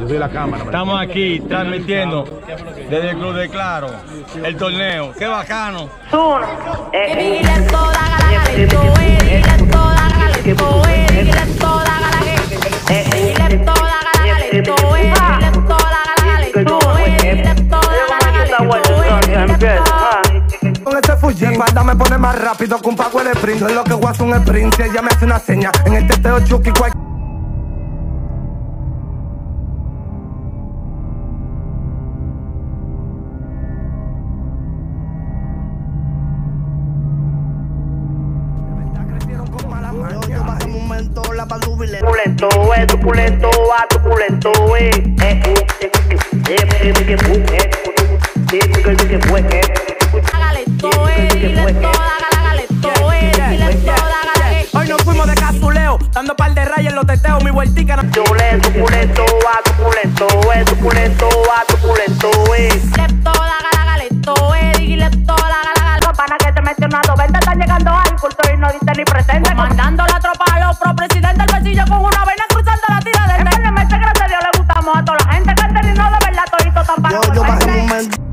Yo soy la cámara. Estamos aquí transmitiendo desde el Club de Claro el torneo. ¡Qué bacano! Eh, eh, eh, eh, eh, este full guarda me pone más rápido que un pago de sprint. Es lo que guaso un sprint. Si ella me hace una seña en el teteo Chucky, cual- la pa' nubile. Pulento, eh, a tu eh. Hágale todo, eh, dile todo, hágale, todo, eh, todo, hágale. Hoy nos fuimos de casuleo, dando par de rayas en los teteos, mi vueltica. Pulento, pulento, a tu pulento, eh, eh. Todo, hágale, todo, eh, dile todo, hágale, que te mencionado, vente, están llegando al culto y no dicen ni pretenden. Mandando la tropa. yo bajamos el